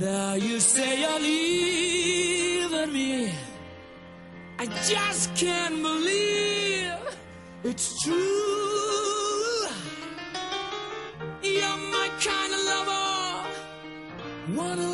Now you say you're leaving me. I just can't believe it's true. One of